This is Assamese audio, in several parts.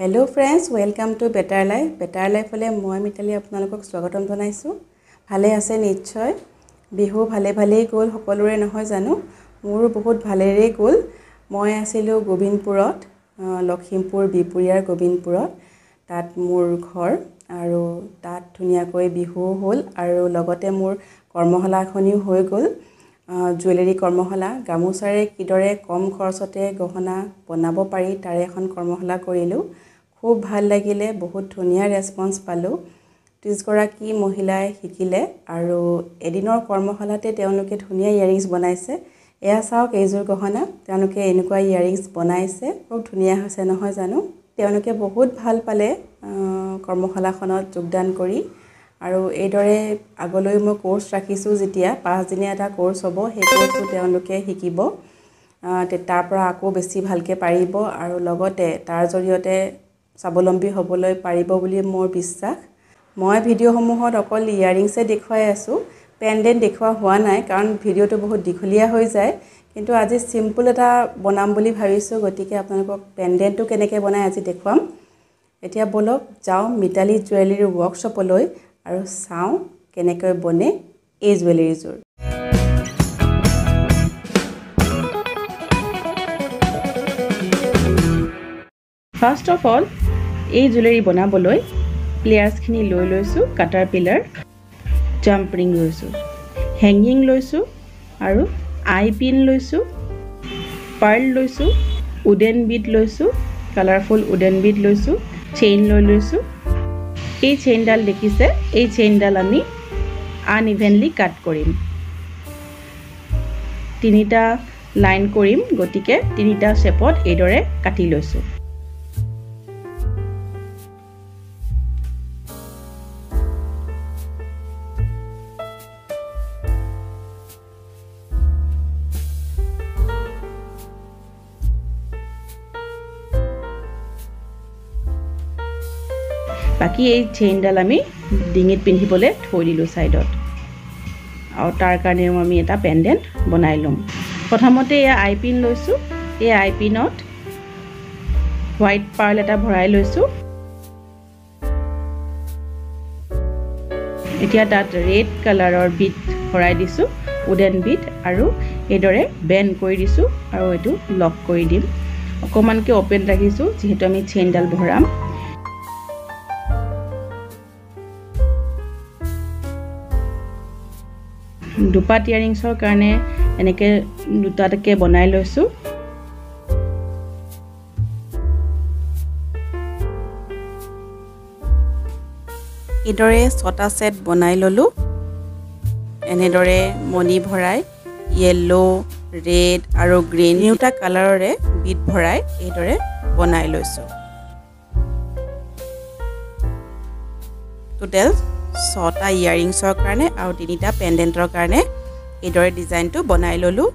Hello' friends welcome to Better Life Better লাইফলৈ মই মিতালী আপোনালোকক স্বাগতম জনাইছোঁ। ভালে আছে নিশ্চয়। বিহু ভালে ভালেই গ'ল সকলোৰে নহয় জানো? মোৰো বহুত ভালেৰেই গ'ল। মই আছিলোঁ গোবিন্দপুৰত লখিমপুৰ বিহপুৰীয়াৰ গোবিন্দপুৰত। তাত মোৰ ঘৰ আৰু তাত ধুনীয়াকৈ বিহু হ'ল আৰু লগতে মোৰ কৰ্মশালা এখনিও হৈ গ'ল। জুৱেলাৰী কৰ্মশালা গামোচাৰে কিদৰে কম খৰচতে গহনা বনাব পাৰি তাৰে এখন কৰ্মশালা কৰিলোঁ। খুব ভাল লাগিলে বহুত ধুনীয়া ৰেচপঞ্চ পালোঁ। ত্ৰিছগৰাকী মহিলাই শিকিলে আৰু এদিনৰ কৰ্মশালাতে তেওঁলোকে ধুনীয়া ইয়েৰিংছ বনাইছে। এয়া চাওক এইযোৰ গহনা তেওঁলোকে এনেকুৱা ইয়েৰিংছ বনাইছে। খুব ধুনীয়া হৈছে নহয় জানো? তেওঁলোকে বহুত ভাল পালে কৰ্মশালাখনত যোগদান কৰি। আৰু এইদৰে আগলৈ মই ক'ৰ্চ ৰাখিছোঁ যেতিয়া পাঁচদিনীয়া এটা ক'ৰ্চ হ'ব সেই ক'ৰ্চটো তেওঁলোকে শিকিব। আহ, তে- তাৰ পৰা আকৌ বেছি ভালকৈ পাৰিব আৰু লগতে তাৰ জৰিয়তে স্বাৱলম্বী হ'বলৈ পাৰিব বুলি মোৰ বিশ্বাস। মই ভিডিঅ'সমূহত অকল ইয়েৰিংছে দেখুৱাই আছোঁ পেণ্ডেণ্ট দেখুওৱা হোৱা নাই কাৰণ ভিডিঅ'টো বহুত দীঘলীয়া হৈ যায়। কিন্তু আজি চিম্পুল এটা বনাম বুলি ভাবিছোঁ গতিকে আপোনালোকক পেণ্ডেণ্টটো কেনেকৈ বনাই আজি দেখুৱাম। এতিয়া ব'লক যাওঁ মিতালী জুৱেলাৰীৰ ৱৰ্কশ্বপলৈ আৰু চাওঁ কেনেকৈ বনে এই জুৱেলাৰীযোৰ ফাৰ্ষ্ট অফ অল এই জুৱেলাৰী বনাবলৈ প্লেয়াৰ্ছখিনি লৈ লৈছোঁ কাটাৰ পিলাৰ জাম্প ৰিং লৈছোঁ হেংগিং লৈছোঁ আৰু আই পিন লৈছোঁ পাৰ্ল লৈছোঁ উডেন বিড লৈছোঁ কালাৰফুল উডেন বিড লৈছোঁ চেইন লৈ লৈছোঁ। এই চেইনডাল দেখিছে এই চেইনডাল আমি আনইভেনলি কাট কৰিম। তিনিটা লাইন কৰিম গতিকে তিনিটা শ্বেপত এইদৰে কাটি লৈছোঁ। বাকী এই চেইনডাল আমি ডিঙিত পিন্ধিবলৈ থৈ দিলোঁ ছাইডত আৰু তাৰ কাৰণেও আমি এটা পেণ্ডেণ্ট বনাই ল'ম। প্ৰথমতে এয়া আই পিন লৈছোঁ। এই আই পিনত হোৱাইট পাৰ্ল এটা ভৰাই লৈছোঁ। এতিয়া তাত ৰেড কালাৰৰ বিট ভৰাই দিছোঁ উডেন বিট আৰু এইদৰে বেণ্ড কৰি দিছোঁ। আৰু এইটো লক কৰি দিম। অকণমানকৈ অ'পেন ৰাখিছোঁ যিহেতু আমি চেইনডাল ভৰাম। দুপাত ইয়েৰিংছৰ কাৰণে এনেকৈ দুটাকৈ বনাই লৈছোঁ। এইদৰে ছটা ছেট বনাই ল'লোঁ। এনেদৰে মণি ভৰাই য়েল্ল' ৰেড আৰু গ্ৰীণ তিনিওটা কালাৰৰে বিট ভৰাই এইদৰে বনাই লৈছোঁ। টোটেল ছটা ইয়েৰিংছৰ কাৰণে আৰু তিনিটা পেণ্ডেণ্টৰ কাৰণে এইদৰে ডিজাইনটো বনাই ল'লোঁ।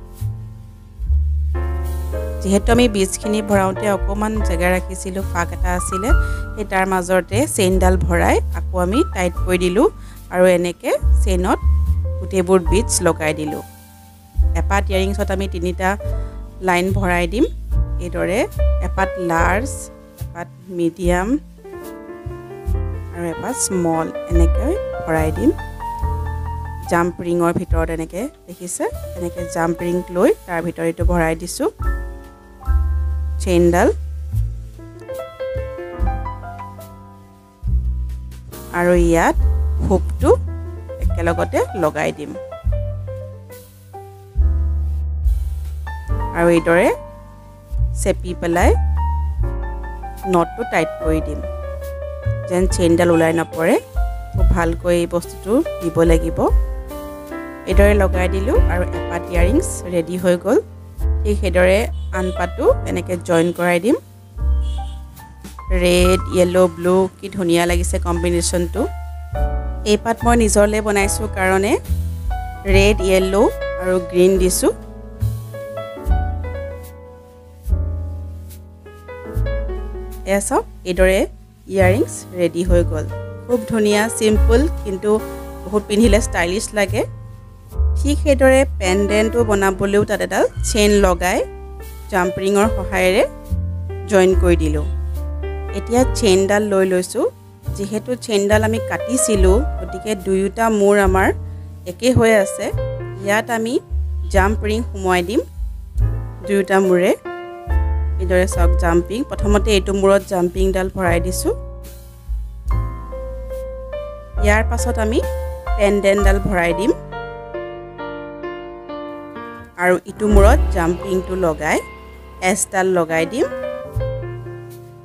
যিহেতু আমি বীজখিনি ভৰাওঁতে অকণমান জেগা ৰাখিছিলোঁ ফাক এটা আছিলে সেই তাৰ মাজতে চেইনডাল ভৰাই আকৌ আমি টাইট কৰি দিলোঁ আৰু এনেকৈ চেইনত গোটেইবোৰ বীডছ লগাই দিলোঁ। এপাত ইয়েৰিংছত আমি তিনিটা লাইন ভৰাই দিম। এইদৰে এপাত লাৰ্জ এপাত মিডিয়াম আৰু এপাত স্মল এনেকৈ ভৰাই দিম। জাম্প ৰিঙৰ ভিতৰত এনেকৈ দেখিছে? এনেকৈ জাম্প ৰিং লৈ তাৰ ভিতৰত এইটো ভৰাই দিছোঁ। চেইনডাল আৰু ইয়াত হুকটো একেলগতে লগাই দিম। আৰু এইদৰে চেপি পেলাই নটটো টাইট কৰি দিম। যেন চেইনডাল ওলাই নপৰে। খুব ভালকৈ এই বস্তুটো দিব লাগিব। এইদৰে লগাই দিলোঁ আৰু এপাত ইয়াৰিংছ ৰেডি হৈ গ'ল। ঠিক সেইদৰে আন পাতো এনেকৈ জইন কৰাই দিম। ৰেড য়েল্ল' ব্লু কি ধুনীয়া লাগিছে কম্বিনেশ্যনটো। এই পাত মই নিজৰলৈ বনাইছোঁ কাৰণে ৰেড য়েল্ল' আৰু গ্ৰীণ দিছোঁ। এয়া চাওক এইদৰে ইয়েৰিংছ ৰেডি হৈ গ'ল। খুব ধুনীয়া চিম্পুল কিন্তু বহুত পিন্ধিলে ষ্টাইলিছ লাগে। ঠিক সেইদৰে পেণ্ডেণ্টটো বনাবলৈও তাত এডাল চেইন লগাই জাম্পৰিঙৰ সহায়েৰে জইন কৰি দিলোঁ। এতিয়া চেইনডাল লৈ লৈছোঁ। যিহেতু চেইনডাল আমি কাটিছিলোঁ গতিকে দুয়োটা মূৰ আমাৰ একে হৈ আছে। ইয়াত আমি জাম্প ৰিং সোমোৱাই দিম দুয়োটা মূৰে। এইদৰে চাওক জাম্পিং প্ৰথমতে এইটো মূৰত জাম্পিংডাল ভৰাই দিছোঁ। ইয়াৰ পাছত আমি পেণ্ডেণ্টডাল ভৰাই দিম। আৰু ইটো মূৰত জাম্পিংটো লগাই এছডাল লগাই দিম।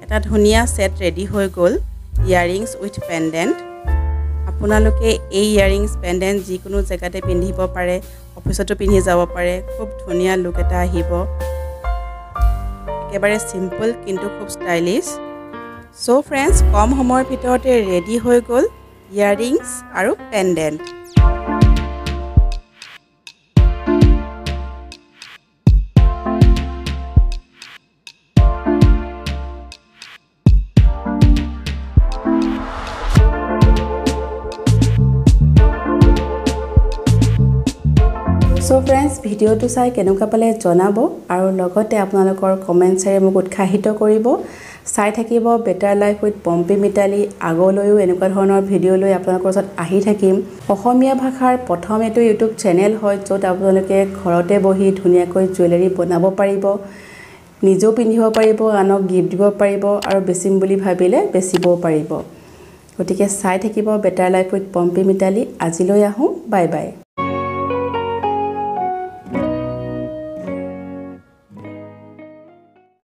এটা ধুনীয়া ছেট ৰেডি হৈ গ'ল ইয়াৰিংছ উইথ পেণ্ডেণ্ট আপোনালোকে এই ইয়াৰিংছ পেণ্ডেণ্ট যিকোনো জেগাতে পিন্ধিব পাৰে অফিচতো পিন্ধি যাব পাৰে খুব ধুনীয়া লুক এটা আহিব। একেবাৰে চিম্পল কিন্তু খুব ষ্টাইলিছ চ' ফ্ৰেণ্ডছ কম সময়ৰ ভিতৰতে ৰেডি হৈ গ'ল ইয়াৰিংছ আৰু পেণ্ডেণ্ট চ' ফ্ৰেণ্ডছ ভিডিঅ'টো চাই কেনেকুৱা পালে জনাব আৰু লগতে আপোনালোকৰ কমেণ্টছেৰে মোক উৎসাহিত কৰিব। চাই থাকিব Better Life with Pompi Mitali আগলৈও এনেকুৱা ধৰণৰ ভিডিঅ' লৈ আপোনালোকৰ ওচৰত আহি থাকিম। অসমীয়া ভাষাৰ প্ৰথম এইটো ইউটিউব চেনেল হয় য'ত আপোনালোকে ঘৰতে বহি ধুনীয়াকৈ জুৱেলাৰী বনাব পাৰিব নিজেও পিন্ধিব পাৰিব আনক গিফ্ট দিব পাৰিব আৰু বেচিম বুলি ভাবিলে বেচিবও পাৰিব। গতিকে চাই থাকিব Better Life with Pompi Mitali আজিলৈ আহোঁ বাই বাই।